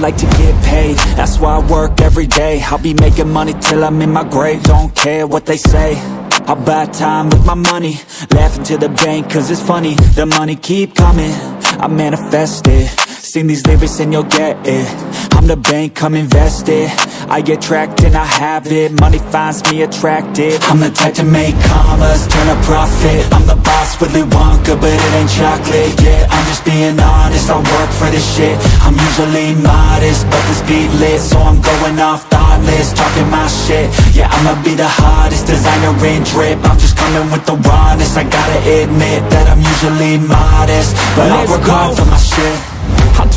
like to get paid. That's why I work every day. I'll be making money till I'm in my grave. Don't care what they say. I'll buy time with my money. Laughing to the bank cause it's funny. The money keep coming. I manifest it. Sing these lyrics and you'll get it. I'm the bank, come invest it I get tracked and I have it. Money finds me attractive I'm the type to make commas, turn a profit. I'm the boss, Willy Wonka, but it ain't chocolate. Yeah, I'm just being honest, I work for this shit. I'm usually modest, but this beat lit So I'm going off thoughtless, talking my shit. Yeah, I'ma be the hottest designer in drip. I'm just coming with the rawness I gotta admit that I'm usually modest But I work hard for my shit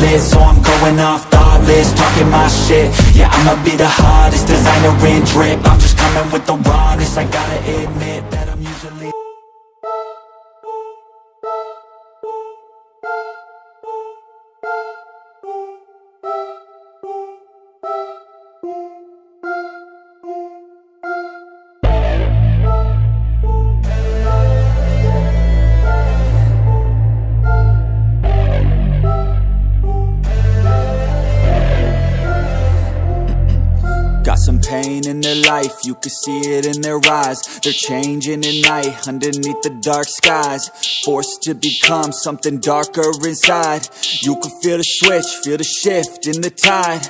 lit So I'm going off thoughtless, talking my shit. Yeah, I'ma be the hottest designer in drip. I'm just coming with the rawness I gotta admit pain in their life, you can see it in their eyes. They're changing at night, underneath the dark skies. Forced to become something darker inside. You can feel the switch, feel the shift in the tide.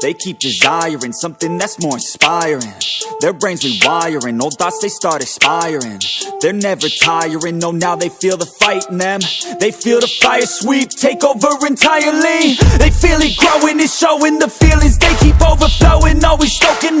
They keep desiring something that's more inspiring. Their brains rewiring, old thoughts they start expiring. They're never tiring, no now they feel the fight in them. They feel the fire sweep, take over entirely. They feel it growing, it's showing the feelings They keep overflowing, always stoking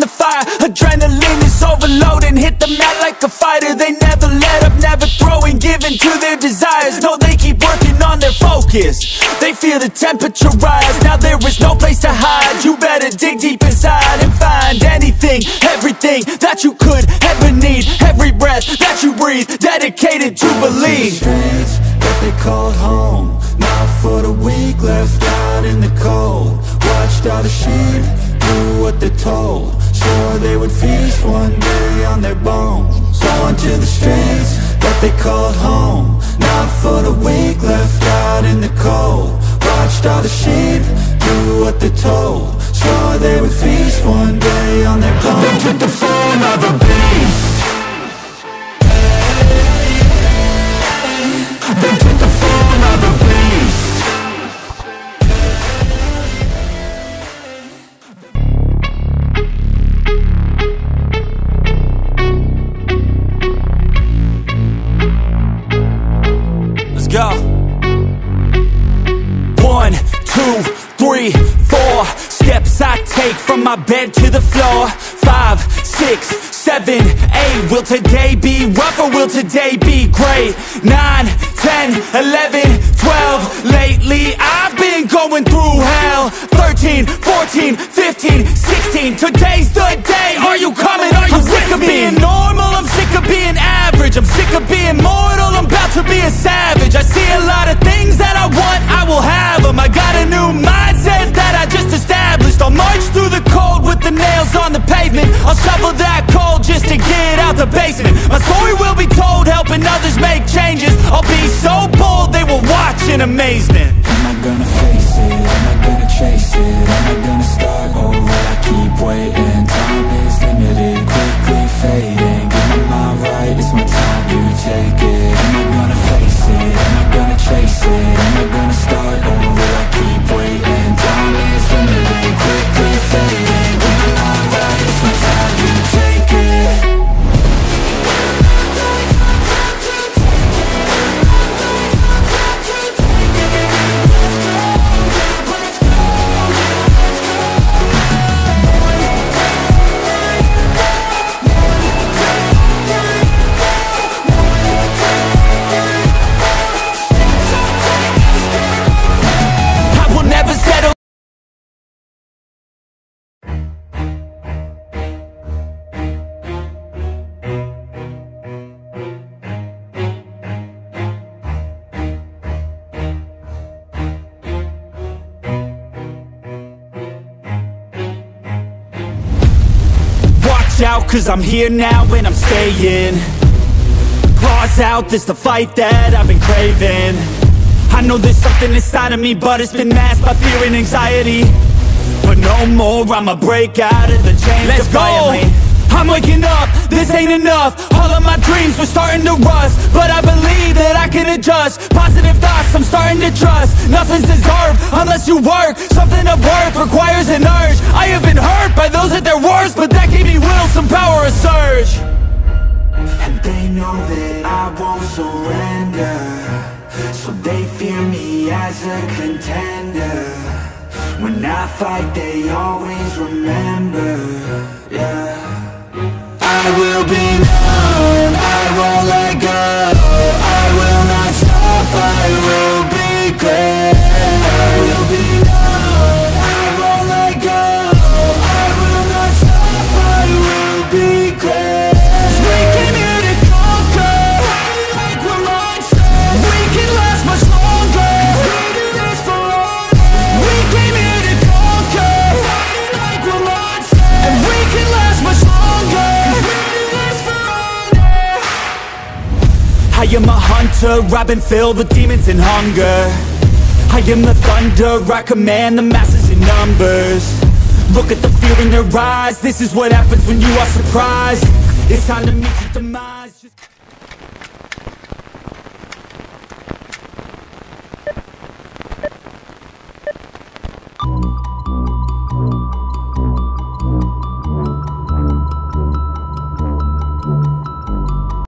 the mat like a fighter. They never let up, never throwing, giving to their desires. No, they keep working on their focus. They feel the temperature rise, now there is no place to hide. You better dig deep inside and find anything, everything That you could ever need, every breath that you breathe Dedicated to believe. Streets that they called home. Not for the weak, left out in the cold. Watched all the sheep do what they're told Swore they would feast one day on their bones Going to the streets that they called home. Not for the weak, left out in the cold. Watched all the sheep do what they're told. Swore they would feast one day on their bones. They took the form of a beast steps I take from my bed to the floor. Five, six, seven, eight. Will today be rough or will today be great? Nine, ten, eleven, twelve. Lately I've been going through hell. Thirteen, fourteen, fifteen, sixteen. Today's the day. Are you coming? Others make changes. I'll be so bold they will watch in amazement. Am I gonna face it? Am I gonna chase it? Am I gonna start will I keep waiting? Out cause I'm here now and I'm staying Claws out, this the fight that I've been craving I know there's something inside of me but it's been masked by fear and anxiety But no more, I'ma break out of the chains Let's defiantly. go! I'm waking up, this ain't enough. All of my dreams were starting to rust But I believe that I can adjust. Positive thoughts, I'm starting to trust. Nothing's deserved unless you work. Something of worth requires an urge. I have been hurt by those at their worst But that gave me will, some power, a surge. And they know that I won't surrender. So they fear me as a contender. When I fight they always remember, yeah I will be known, I won't let go. I will not stop, I hunter, I've been filled with demons and hunger. I am the thunder, I command the masses in numbers. Look at the fear in their eyes, this is what happens when you are surprised. It's time to meet your demise